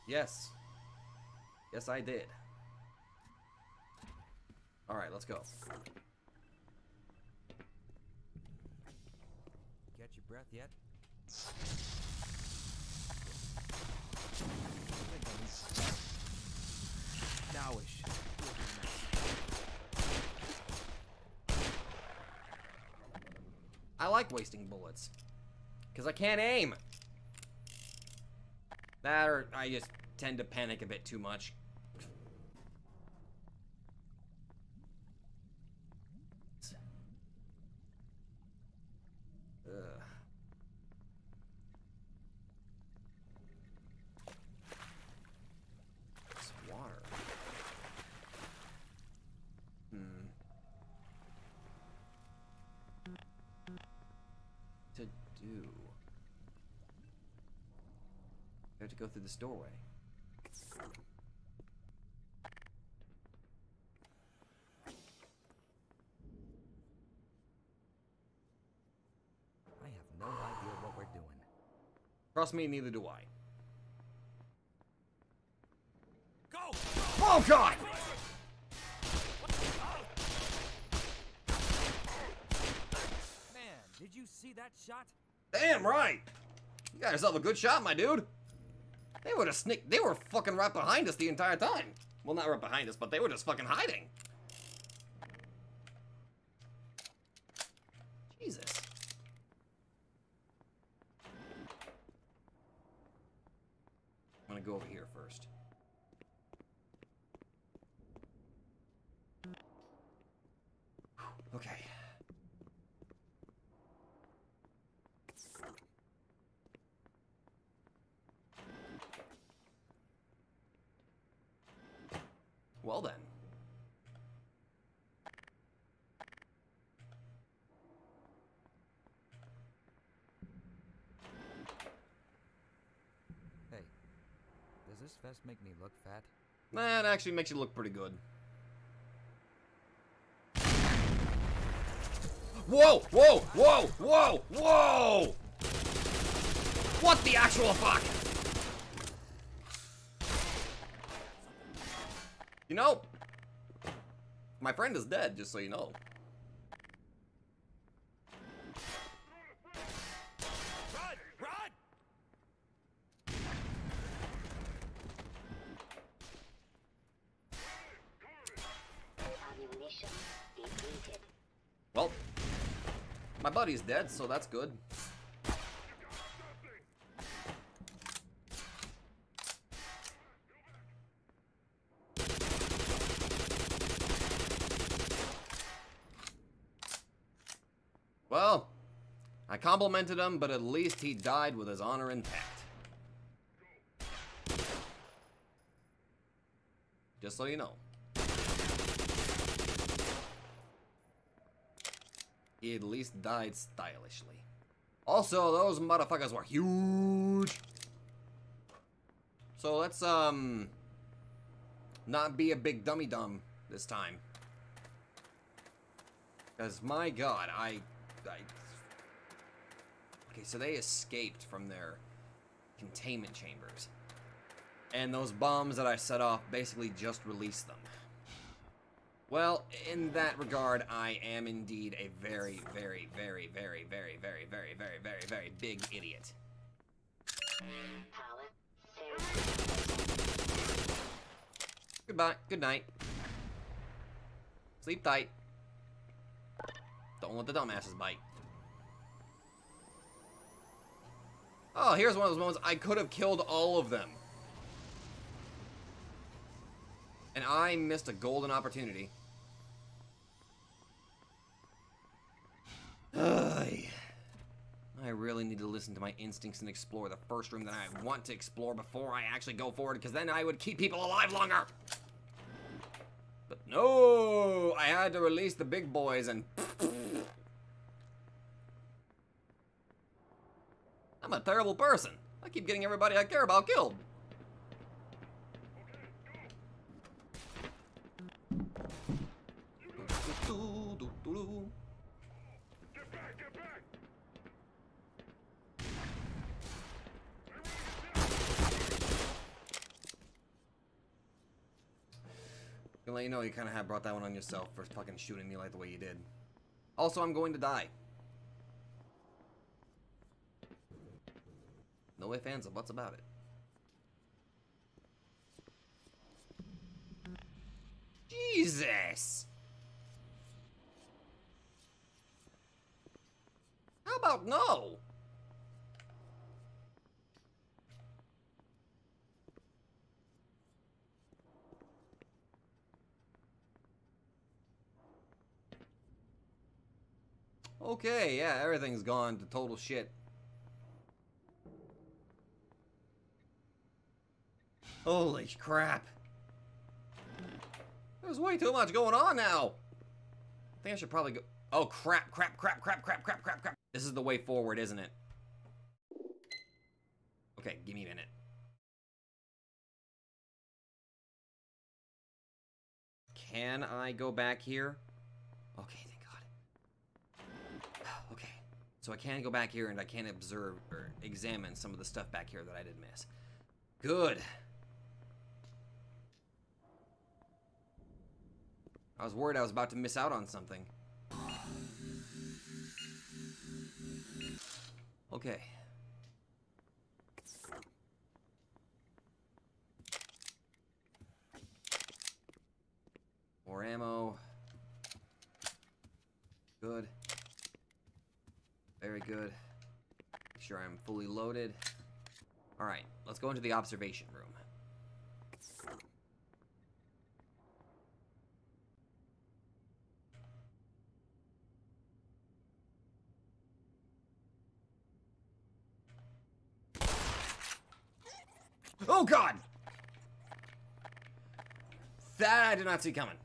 Speaker 1: Yes. Yes, I did. Alright, let's go.
Speaker 3: Catch your breath yet? Nowish.
Speaker 1: I like wasting bullets. Because I can't aim. That or I just tend to panic a bit too much. Ugh. It's water. Hmm. To do. We have to go through this doorway.
Speaker 3: I have no idea what we're doing.
Speaker 1: Trust me, neither do I.
Speaker 3: Go!
Speaker 1: Oh god!
Speaker 3: Man, did you see that shot?
Speaker 1: Damn right! You got yourself a good shot, my dude. They would have sneaked. They were fucking right behind us the entire time. Well, not right behind us, but they were just fucking hiding. Jesus. I'm gonna go over here first. Okay. Well then.
Speaker 3: Hey, does this vest make me look fat?
Speaker 1: That actually makes you look pretty good. Whoa! Whoa! Whoa! Whoa! Whoa! What the actual fuck? You know, my friend is dead, just so you know. My buddy's dead, so that's good. Well, I complimented him, but at least he died with his honor intact. Just so you know. He at least died stylishly. Also, those motherfuckers were huge. So let's, um, not be a big dummy dumb this time. Because, my god, I, I... Okay, so they escaped from their containment chambers. And those bombs that I set off basically just released them. Well, in that regard, I am indeed a very, very, very, very, very, very, very, very, very, very big idiot. Goodbye. Good night. Sleep tight. Don't let the dumbasses bite. Oh, here's one of those moments I could have killed all of them. And I missed a golden opportunity. I really need to listen to my instincts and explore the first room that I want to explore before I actually go forward, because then I would keep people alive longer. But no, I had to release the big boys and... I'm a terrible person. I keep getting everybody I care about killed. Gonna let you know you kind of have brought that one on yourself for fucking shooting me like the way you did. Also, I'm going to die. No way fans of what's about it. Jesus! How about no? Okay, yeah, everything's gone to total shit. Holy crap. There's way too much going on now. I think I should probably go. Oh, crap, crap, crap, crap, crap, crap, crap, crap. This is the way forward, isn't it? Okay, give me a minute. Can I go back here? Okay. So I can go back here and I can observe or examine some of the stuff back here that I did miss. Good. I was worried I was about to miss out on something. Okay. More ammo. Good. Very good. Make sure I'm fully loaded. Alright, let's go into the observation room. Oh god! That I did not see coming.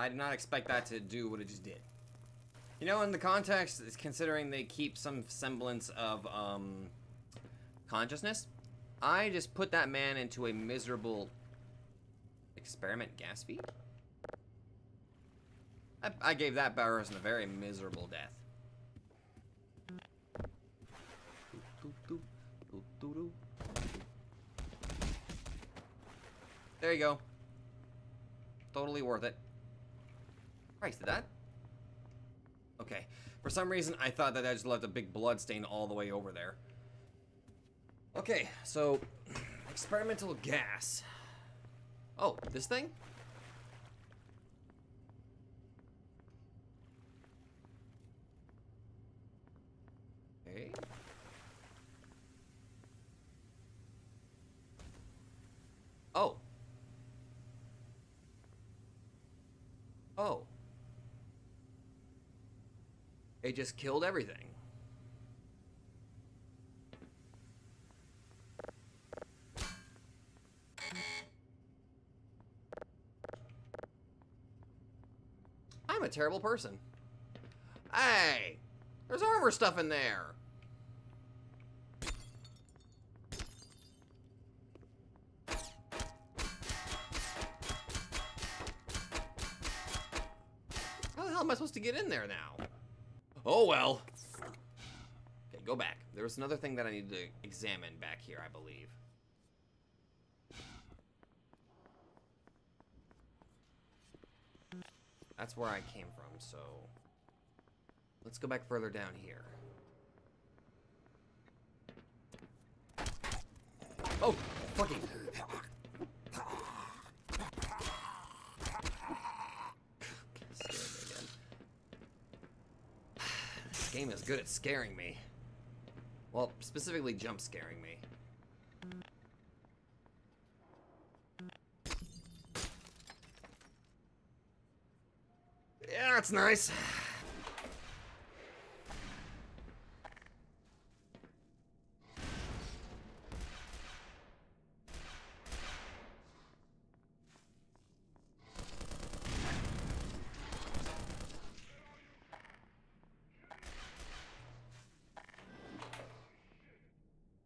Speaker 1: I did not expect that to do what it just did. You know, in the context, considering they keep some semblance of, um, consciousness, I just put that man into a miserable experiment gas feed. I, I gave that person a very miserable death. There you go. Totally worth it. Christ, did that? Okay. For some reason, I thought that I just left a big blood stain all the way over there. Okay, so <sighs> experimental gas. Oh, this thing? Okay. Oh. Oh. It just killed everything. I'm a terrible person. Hey! There's armor stuff in there! How the hell am I supposed to get in there now? Oh well. Okay, go back. There was another thing that I needed to examine back here, I believe. That's where I came from, so... Let's go back further down here. Oh, fucking... Scared me again. This game is good at scaring me. Well, specifically jump scaring me. Yeah, that's nice.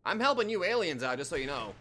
Speaker 1: I'm helping you aliens out, just so you know.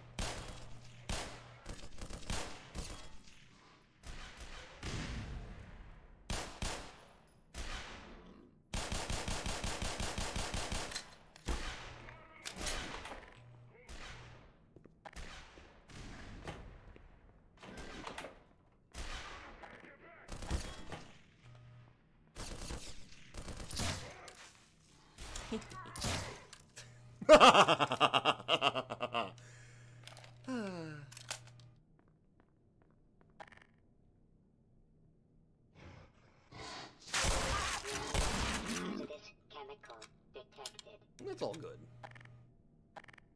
Speaker 2: Hazardous chemical detected.
Speaker 1: It's all good.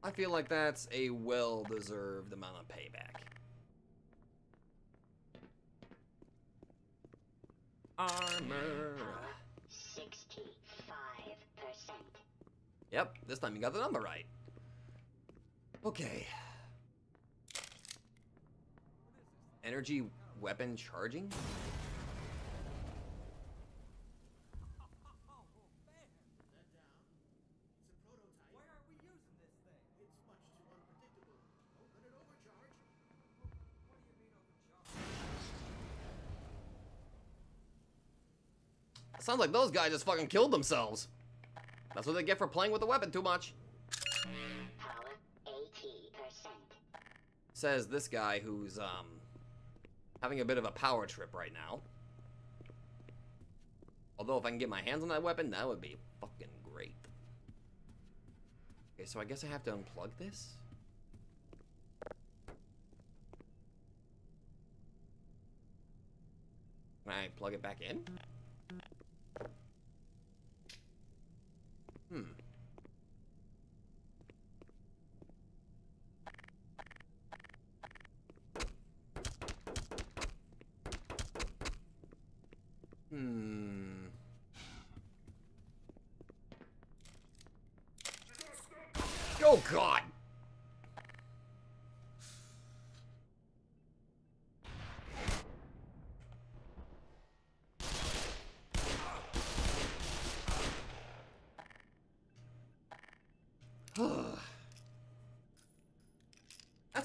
Speaker 1: I feel like that's a well-deserved amount of payback. Armor.
Speaker 2: Power 65%.
Speaker 1: Yep, this time you got the number right. Okay. Energy weapon charging?
Speaker 3: Why aren't we using this thing?
Speaker 4: It's much too unpredictable. Don't let it overcharge.
Speaker 3: What do you mean overcharged?
Speaker 1: Sounds like those guys just fucking killed themselves. That's what they get for playing with the weapon too much.
Speaker 2: Power 80%.
Speaker 1: Says this guy who's, um, having a bit of a power trip right now. Although if I can get my hands on that weapon, that would be fucking great. Okay, so I guess I have to unplug this? Can I plug it back in? Hmm. Hmm. Oh God!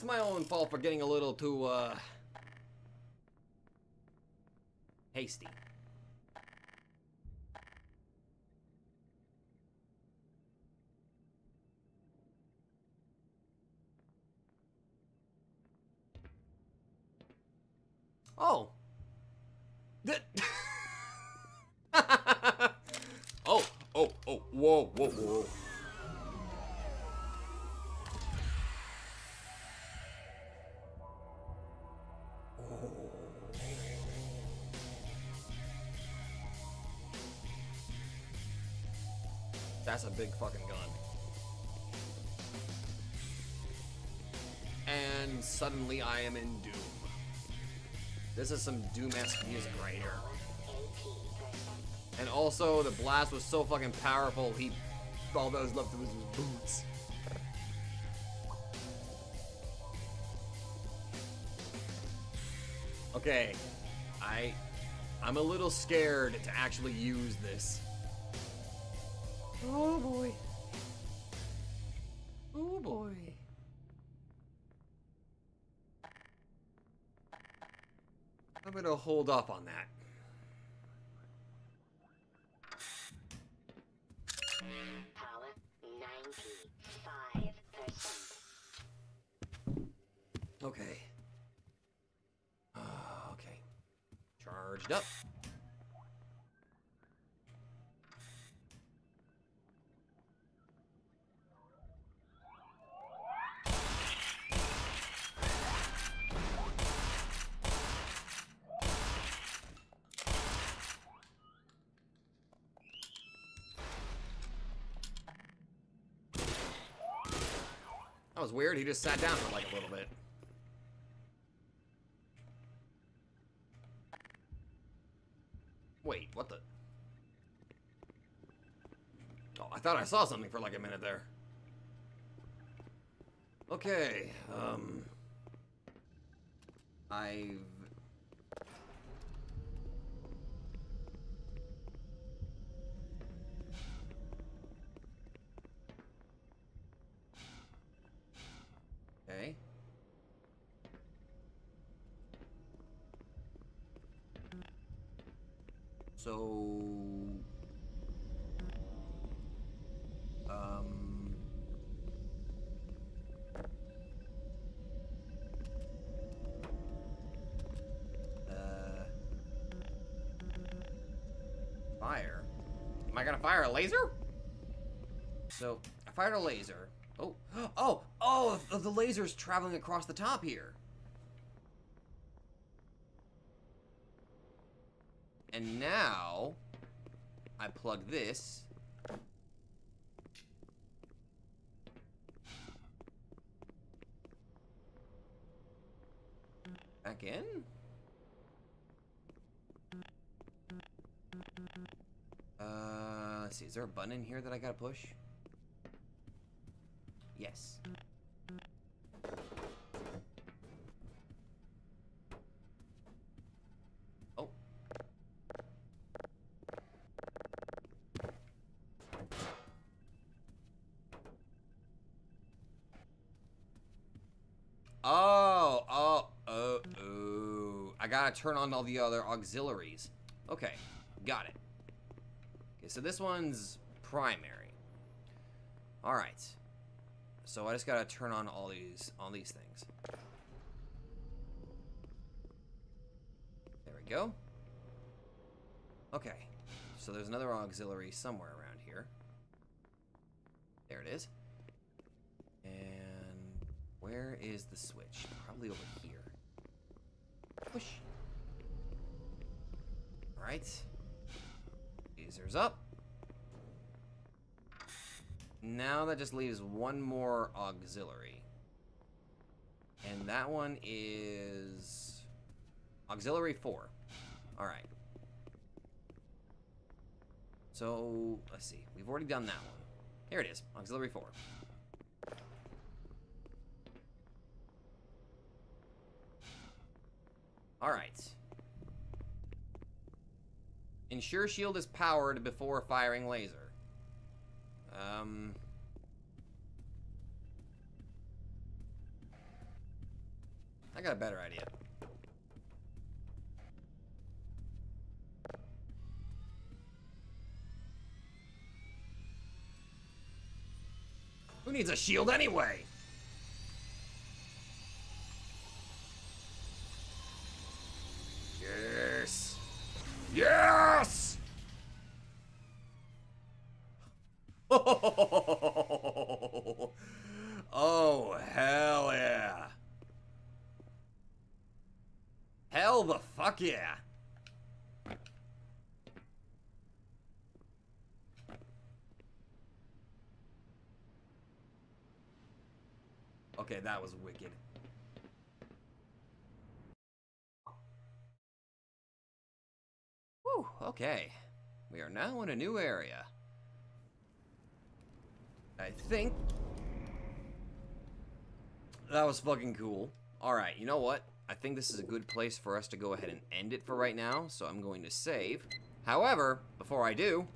Speaker 1: That's my own fault for getting a little too, uh... hasty. Big fucking gun. And suddenly I am in Doom. This is some Doom-esque music right here. And also, the blast was so fucking powerful, he... All those left was his boots. Okay, I... I'm a little scared to actually use this. Oh boy. Oh boy. I'm gonna hold off on that.
Speaker 2: Power 95%.
Speaker 1: Okay. Uh, okay. Charged up. That was weird. He just sat down for like a little bit. Wait, what the? Oh, I thought I saw something for like a minute there. Okay, um... I've... Okay. So, um, uh, fire. Am I gonna fire a laser? So, I fired a laser. Oh, <gasps> oh, oh! The laser's traveling across the top here. And now, I plug this. Back in? Uh, let's see, is there a button in here that I gotta push? Yes. Oh. Oh, oh, oh, oh. I gotta turn on all the other auxiliaries. Okay, got it. Okay, so this one's primary. Alright. So I just gotta turn on all these all these things. There we go. Okay. So there's another auxiliary somewhere around here. There it is. And where is the switch? Probably over here. Push. Alright. Lasers up. Now that just leaves one more auxiliary. And that one is auxiliary 4. Alright. So, let's see. We've already done that one. Here it is. Auxiliary 4. Alright. Ensure shield is powered before firing laser. Um... I got a better idea. Who needs a shield anyway? Yes! <laughs> Oh, hell yeah. Hell the fuck yeah. Okay, that was wicked. Okay. We are now in a new area. I think that was fucking cool. Alright, you know what? I think this is a good place for us to go ahead and end it for right now, so I'm going to save. However, before I do,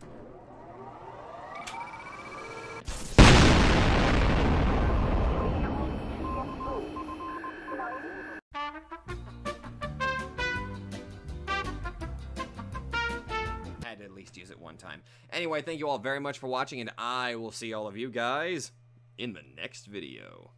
Speaker 1: time. Anyway, thank you all very much for watching, and I will see all of you guys in the next video.